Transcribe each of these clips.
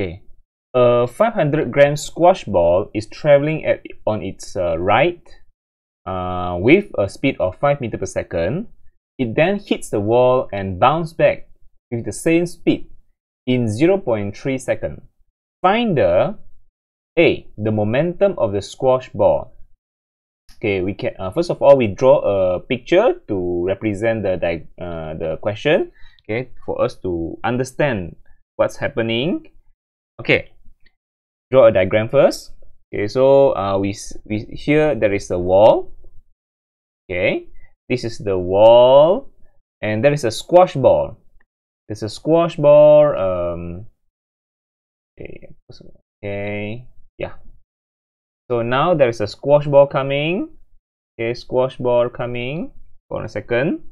Okay, a 500 gram squash ball is traveling at on its uh, right uh, with a speed of 5 meter per second. It then hits the wall and bounces back with the same speed in 0.3 seconds. Find the A. The momentum of the squash ball. Okay, we can uh, first of all we draw a picture to represent the uh, the question. Okay, for us to understand what's happening. Okay, draw a diagram first. Okay, so uh, we we here there is a wall. Okay, this is the wall, and there is a squash ball. There's a squash ball. Um, okay, okay, yeah. So now there is a squash ball coming. Okay, squash ball coming. For a second.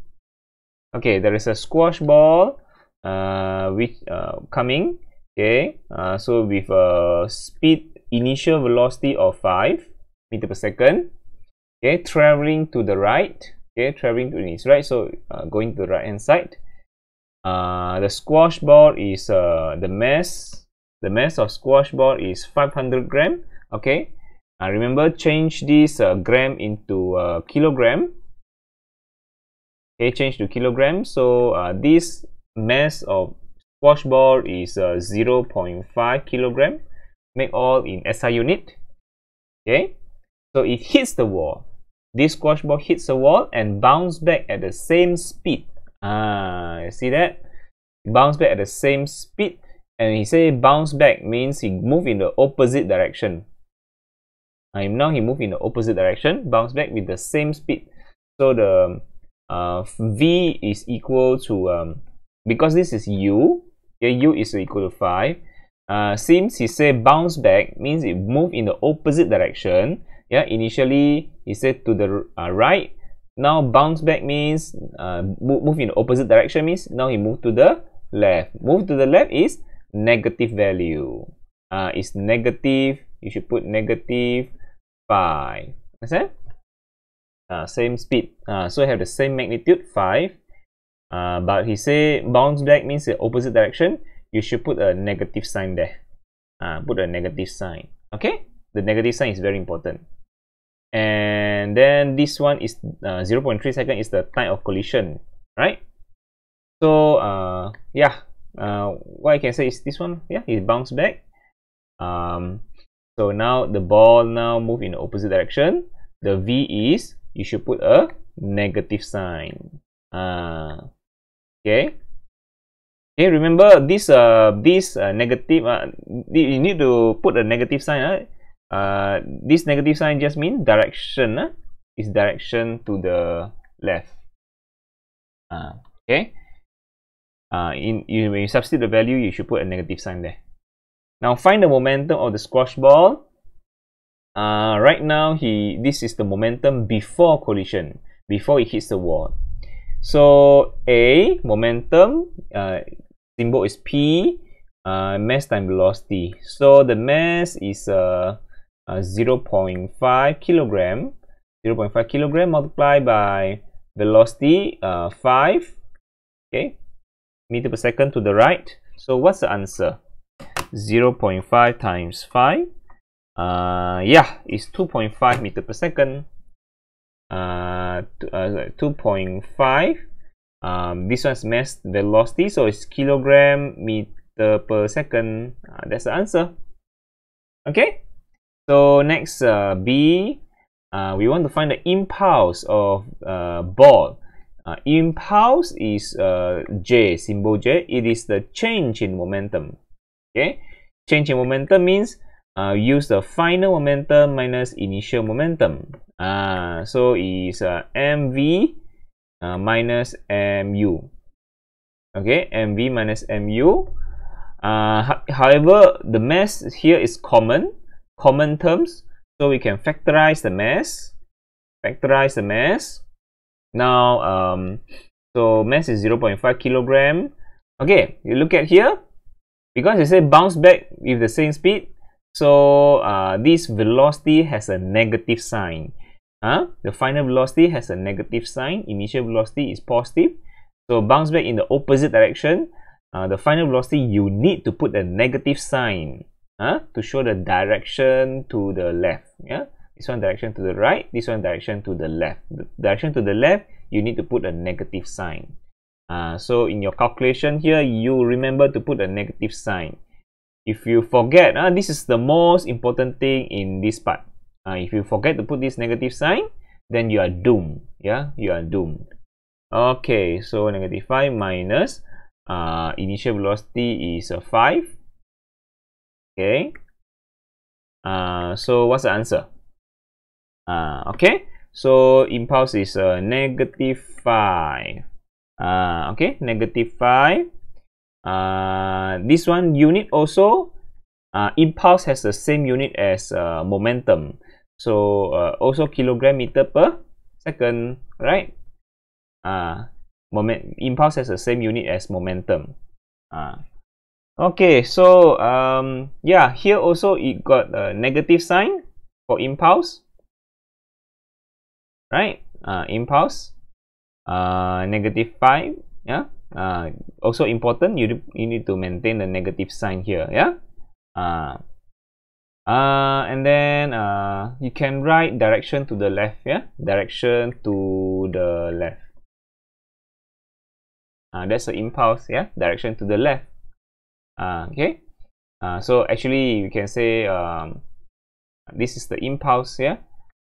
Okay, there is a squash ball uh, which uh, coming. Okay, uh, so with a speed initial velocity of 5 meter per second. Okay, traveling to the right. Okay, traveling to the right. So uh, going to the right hand side. Uh, the squash ball is uh, the mass the mass of squash ball is 500 gram okay uh, remember change this uh, gram into uh, kilogram okay change to kilogram so uh, this mass of ball is 0.5 kilogram. Make all in SI unit. Okay? So it hits the wall. This ball hits the wall and bounce back at the same speed. Ah you see that? Bounce back at the same speed. And he say bounce back means he move in the opposite direction. And now he move in the opposite direction bounce back with the same speed. So the uh, v is equal to um, because this is u okay, u is equal to 5 uh, since he said bounce back means it move in the opposite direction. Yeah initially he said to the uh, right. Now bounce back means uh, move, in the opposite direction means now he move to the left. Move to the left is negative value. Uh, is negative you should put negative 5 understand? Uh, same speed. Uh, so have the same magnitude 5 uh, but he say bounce back means the opposite direction. You should put a negative sign there. Uh, put a negative sign. Okay? The negative sign is very important. And then this one is uh, 0.3 second is the time of collision right? So uh, yeah. Uh, what I can say is this one. Yeah it bounced back. Um, so now the ball now move in the opposite direction. The V is you should put a negative sign. Uh, okay. Okay remember this uh this uh, negative uh, you need to put a negative sign uh, uh this negative sign just mean direction uh, is direction to the left. Uh, okay. Uh, in you, when you substitute the value you should put a negative sign there. Now find the momentum of the squash ball. Uh, right now he this is the momentum before collision before it hits the wall so a momentum uh, symbol is p uh, mass time velocity so the mass is uh, uh 0.5 kilogram 0.5 kilogram multiplied by velocity uh, 5 okay meter per second to the right. So what's the answer? 0.5 times 5. Uh, yeah, it's 2.5 meter per second. Uh, uh 2.5. Um, this one's mass velocity, so it's kilogram meter per second. Uh, that's the answer. Okay. So next, uh, B. Uh, we want to find the impulse of uh, ball uh, impulse is uh, J, symbol J. It is the change in momentum. Okay, change in momentum means uh, use the final momentum minus initial momentum. Uh, so is uh, mv uh, minus mu. Okay, mv minus mu. Uh, however, the mass here is common, common terms. So we can factorize the mass. Factorize the mass now um, so mass is 0.5 kilogram okay you look at here because it said bounce back with the same speed so uh, this velocity has a negative sign uh, the final velocity has a negative sign initial velocity is positive so bounce back in the opposite direction uh, the final velocity, you need to put a negative sign uh, to show the direction to the left. Yeah, this one direction to the right, this one direction to the left. The direction to the left, you need to put a negative sign. Uh, so in your calculation here, you remember to put a negative sign. If you forget, uh, this is the most important thing in this part. Uh, if you forget to put this negative sign, then you are doomed. Yeah, you are doomed. Okay, so negative 5 minus uh, initial velocity is uh, 5 okay uh, so what's the answer uh, okay so impulse is uh, negative 5 uh, okay negative 5 uh, this one unit also uh, impulse has the same unit as uh, momentum. So uh, also kilogram meter per second right? Uh, moment impulse has the same unit as momentum. Uh, okay so um, yeah here also it got a negative sign for impulse right? Uh, impulse uh, negative 5 yeah uh, also important you, you need to maintain the negative sign here yeah? Uh, uh, and then uh, you can write direction to the left yeah? Direction to the left. Uh, that's the impulse yeah? Direction to the left. Uh, okay? Uh, so actually you can say um, this is the impulse yeah?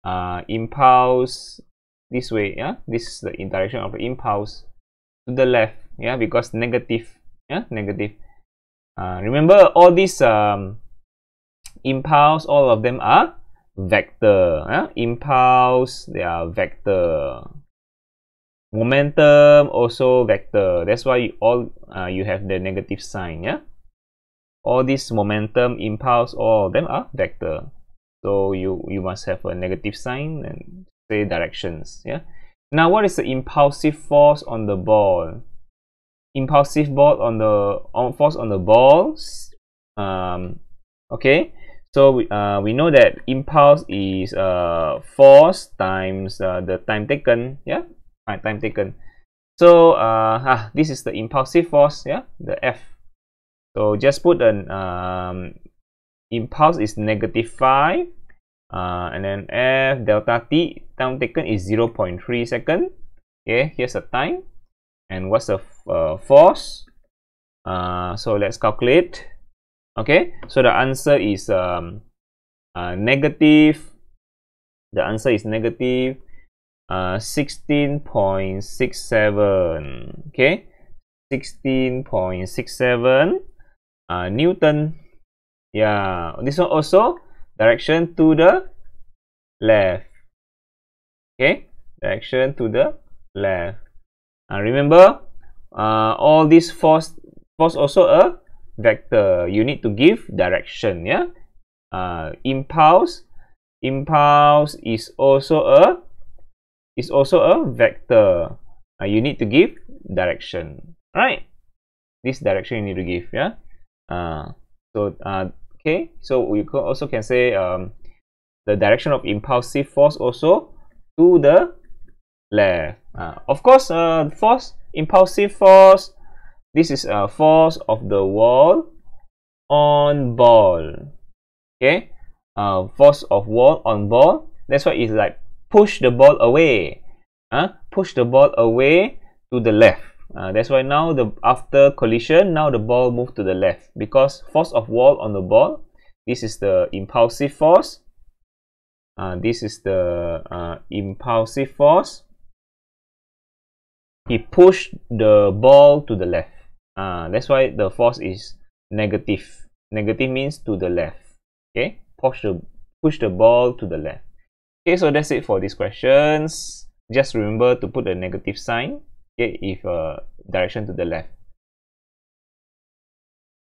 Uh, impulse this way yeah? This is the direction of the impulse to the left yeah because negative yeah negative. Uh, remember all these um, impulse all of them are vector yeah? impulse they are vector. Momentum also vector. That's why you all uh, you have the negative sign yeah? All this momentum impulse all of them are vector. So you you must have a negative sign and say directions yeah? Now what is the impulsive force on the ball impulsive ball on the on force on the balls um okay. So we, uh, we know that impulse is uh, force times uh, the time taken. Yeah? Time taken. So uh, ah, this is the impulsive force. Yeah? The F. So just put an um, impulse is negative 5 uh, and then F delta T time taken is 0 0.3 second. Okay? Here's the time and what's the uh, force? Uh, so let's calculate. Okay so the answer is um, uh, negative the answer is negative uh, 16.67 okay 16.67 uh, Newton. Yeah this one also direction to the left. Okay direction to the left uh, remember uh, all these force force also a vector you need to give direction yeah uh, impulse impulse is also a is also a vector. Uh, you need to give direction, right? This direction you need to give, yeah. Uh, so uh, okay, so we also can say um, the direction of impulsive force also to the left. Uh, of course, uh, force impulsive force. This is a force of the wall on ball. Okay, uh, force of wall on ball. That's why it's like push the ball away uh, push the ball away to the left uh, that's why now the after collision now the ball moved to the left because force of wall on the ball this is the impulsive force uh, this is the uh, impulsive force he pushed the ball to the left. Uh, that's why the force is negative. Negative means to the left. Okay? Push the push the ball to the left. Okay, so that's it for these questions. Just remember to put a negative sign okay, if uh, direction to the left.